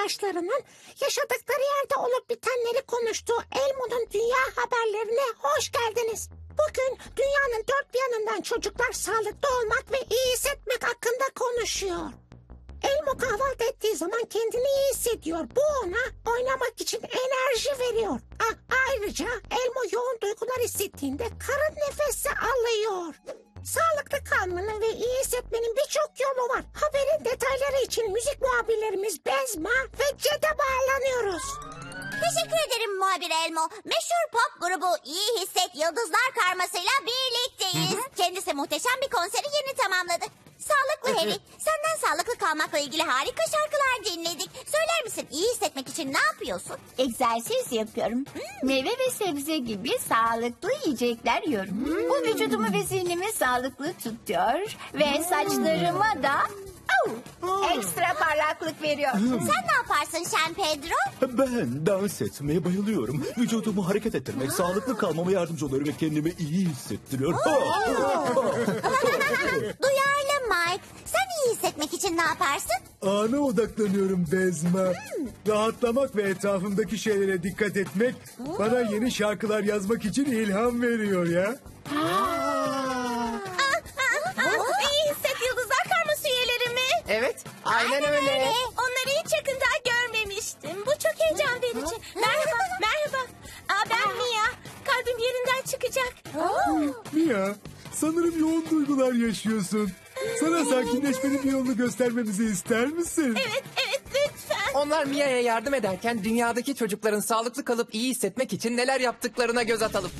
arkadaşlarının yaşadıkları yerde olup bitenleri konuştuğu Elmo'nun dünya haberlerine hoş geldiniz. Bugün dünyanın dört bir yanından çocuklar sağlıklı olmak ve iyi hissetmek hakkında konuşuyor. Elmo kahvaltı ettiği zaman kendini iyi hissediyor. Bu ona oynamak için enerji veriyor. A- ayrıca Elmo yoğun duygular hissettiğinde karın nefesi alıyor. Sağlıklı kalmanın ve iyi hissetmenin birçok yolu var. Haberin detayları için müzik muhabirlerimiz Bezma ve Ced'e bağlanıyoruz. Teşekkür ederim muhabir Elmo. Meşhur pop grubu İyi Hisset Yıldızlar Karması'yla birlikteyiz. Kendisi muhteşem bir konseri yeni tamamladı. Harry, senden sağlıklı kalmakla ilgili harika şarkılar dinledik. Söyler misin iyi hissetmek için ne yapıyorsun? Egzersiz yapıyorum. Meyve ve sebze gibi sağlıklı yiyecekler yiyorum. Bu vücudumu ve zihnimi sağlıklı tutuyor. Ve saçlarıma da au, ekstra parlaklık veriyor. Sen ne yaparsın Şen Pedro? Ben dans etmeye bayılıyorum. Vücudumu hareket ettirmek sağlıklı kalmama yardımcı oluyor ve kendimi iyi hissettiriyor Mike, sen iyi hissetmek için ne yaparsın? Ana odaklanıyorum Bezma. Rahatlamak ve etrafımdaki şeylere dikkat etmek bana yeni şarkılar yazmak için ilham veriyor ya. iyi Hisset Yıldızlar Karması üyeleri mi? Evet, aynen öyle. Onları hiç yakından görmemiştim. Bu çok heyecan verici. Merhaba, merhaba. Aa, ben Mia. Kalbim yerinden çıkacak. Mia, sanırım yoğun duygular yaşıyorsun. Sana sakinleşmenin bir yolunu göstermemizi ister misin? Evet, evet lütfen. Onlar Mia'ya yardım ederken dünyadaki çocukların sağlıklı kalıp iyi hissetmek için neler yaptıklarına göz atalım.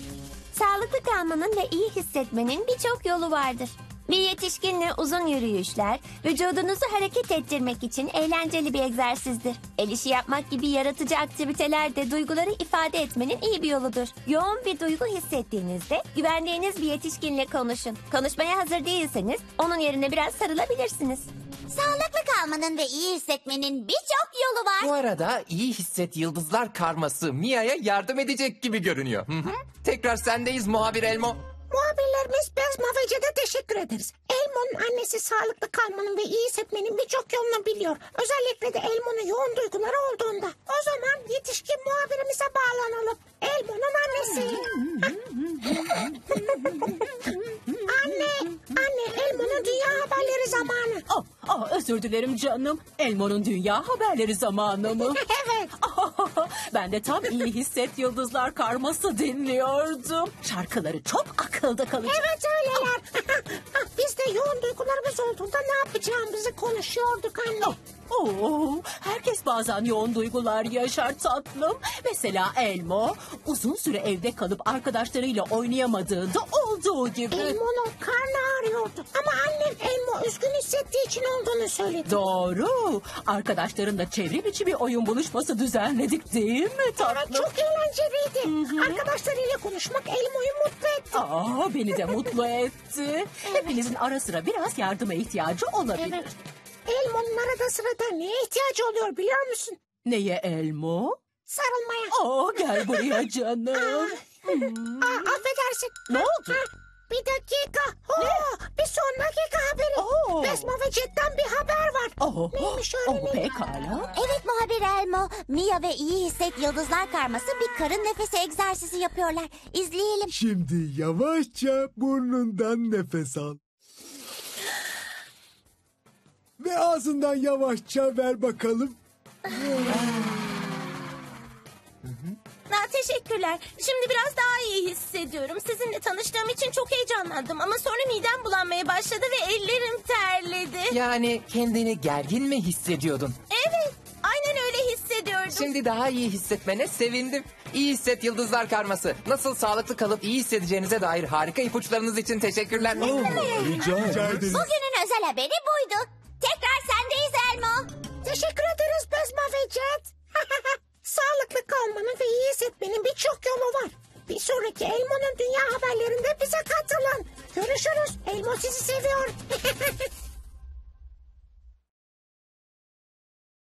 Sağlıklı kalmanın ve iyi hissetmenin birçok yolu vardır. Bir yetişkinle uzun yürüyüşler, vücudunuzu hareket ettirmek için eğlenceli bir egzersizdir. El işi yapmak gibi yaratıcı aktiviteler de duyguları ifade etmenin iyi bir yoludur. Yoğun bir duygu hissettiğinizde güvendiğiniz bir yetişkinle konuşun. Konuşmaya hazır değilseniz onun yerine biraz sarılabilirsiniz. Sağlıklı kalmanın ve iyi hissetmenin birçok yolu Bu var. arada iyi hisset yıldızlar karması Mia'ya yardım edecek gibi görünüyor. Hı hı. Tekrar sendeyiz muhabir Elmo. Muhabirlerimiz Bezma ve Ced'e teşekkür ederiz. Elmo'nun annesi sağlıklı kalmanın ve iyi hissetmenin birçok yolunu biliyor. Özellikle de Elmo'nun yoğun duyguları olduğunda. O zaman yetişkin muhabirimize bağlanalım. Elmo'nun annesi. anne, anne Elmo'nun dünya haberleri zamanı. Ah, ah, özür dilerim canım. Elmo'nun dünya haberleri zamanı mı? Evet. ben de tam iyi hisset yıldızlar karması dinliyordum. Şarkıları çok akılda kalıcı. Evet öyleler. Biz de yoğun duygularımız olduğunda ne yapacağımızı konuşuyorduk anne. Oo, herkes bazen yoğun duygular yaşar tatlım. Mesela Elmo uzun süre evde kalıp arkadaşlarıyla oynayamadığında olduğu gibi. Elmo'nun karnı ağrıyordu. Ama annem Elmo üzgün hissettiği için olduğunu söyledi. Doğru. Arkadaşlarınla çevrim içi bir oyun buluşması düzenledik değil mi tatlım? çok eğlenceliydi. Arkadaşlarıyla konuşmak Elmo'yu mutlu etti. Aa, beni de mutlu etti. Hepinizin ara sıra biraz yardıma ihtiyacı olabilir. Evet. Elmo'nun arada sırada neye ihtiyacı oluyor biliyor musun? Neye Elmo? Sarılmaya. Aa, gel buraya canım. Aa, affedersin. Ne oldu? Bir dakika. Oo, Oh, Neymiş oh, öyle mi? pekala. Evet muhabir Elmo. Mia ve iyi hisset yıldızlar karması bir karın nefesi egzersizi yapıyorlar. İzleyelim. Şimdi yavaşça burnundan nefes al. Ve ağzından yavaşça ver bakalım. Ha, teşekkürler. Şimdi biraz daha iyi hissediyorum. Sizinle tanıştığım için çok heyecanlandım. Ama sonra midem bulanmaya başladı ve ellerim terledi. Yani kendini gergin mi hissediyordun? Evet, aynen öyle hissediyordum. Şimdi daha iyi hissetmene sevindim. İyi hisset yıldızlar karması. Nasıl sağlıklı kalıp iyi hissedeceğinize dair harika ipuçlarınız için teşekkürler. Rica ederim. Rica ederim. Bugünün özel haberi buydu. Tekrar sendeyiz Elmo. Teşekkür bahsetmenin birçok yolu var. Bir sonraki Elmo'nun dünya haberlerinde bize katılın. Görüşürüz. Elmo sizi seviyor.